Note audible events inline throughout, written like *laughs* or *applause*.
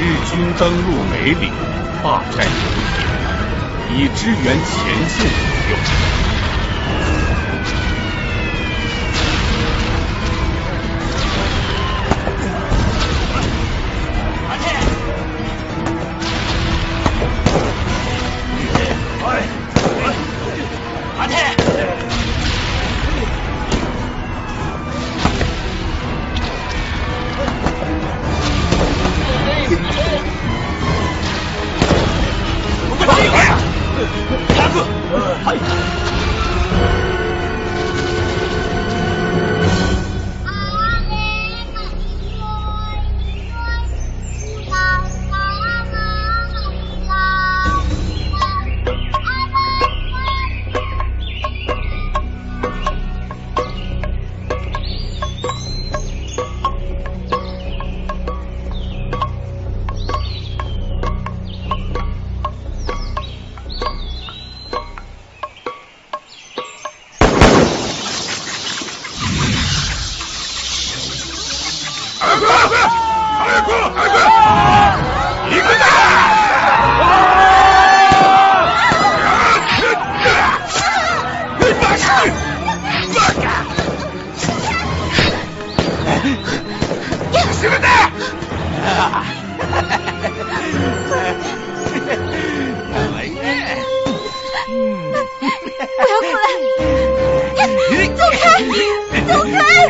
日军登陆梅里，霸占油田，以支援前线所用。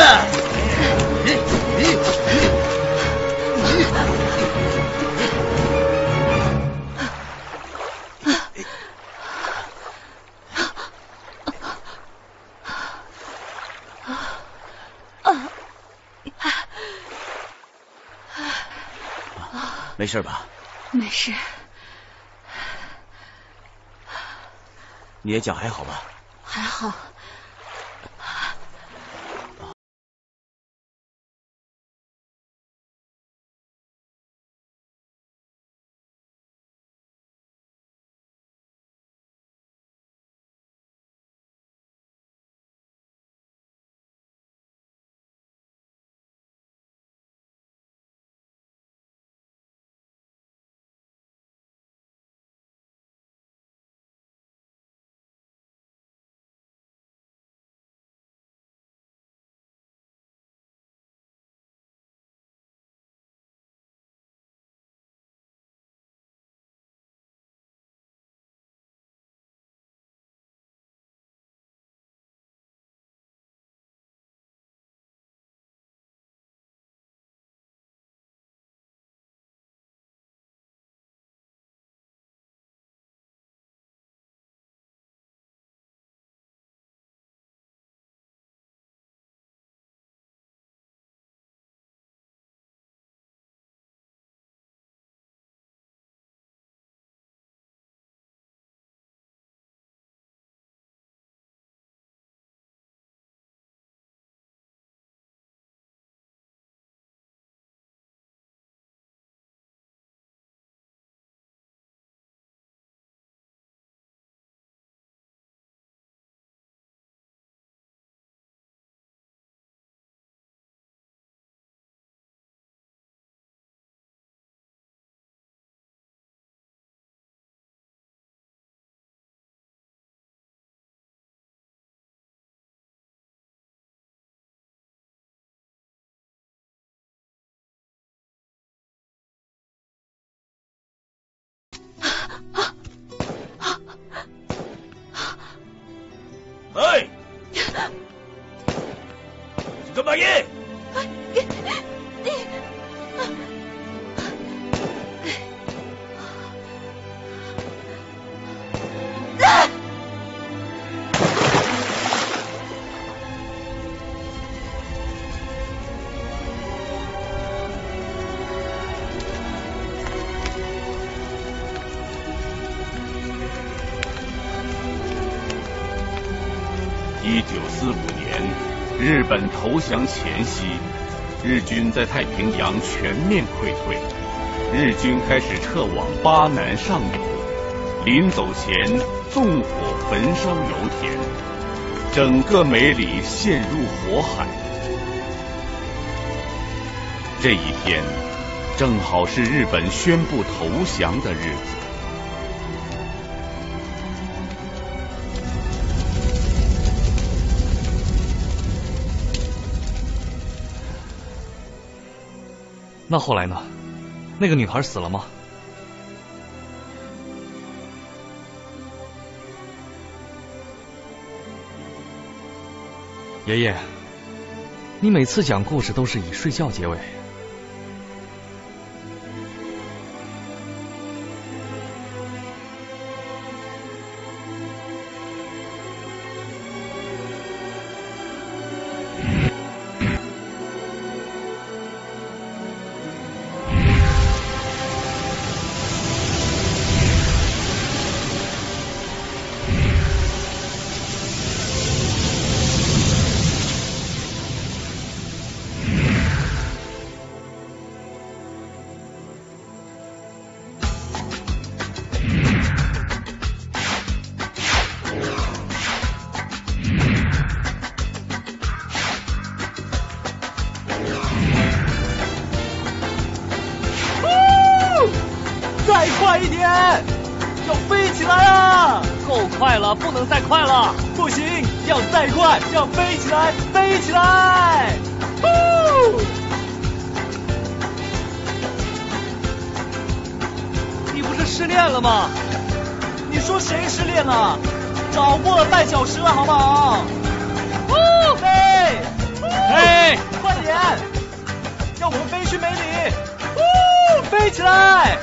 那个。没事吧？没事，你的脚还好吧？还好。 어이! *laughs* 잠깐만이! 아, 예. 日本投降前夕，日军在太平洋全面溃退，日军开始撤往巴南上游，临走前纵火焚烧油田，整个梅里陷入火海。这一天正好是日本宣布投降的日子。那后来呢？那个女孩死了吗？爷爷，你每次讲故事都是以睡觉结尾。够快了，不能再快了。不行，要再快，要飞起来，飞起来！呼！你不是失恋了吗？你说谁失恋了？找过了半小时了，好不好？呼！飞！飞！快点！让我们飞去梅里！呼！飞起来！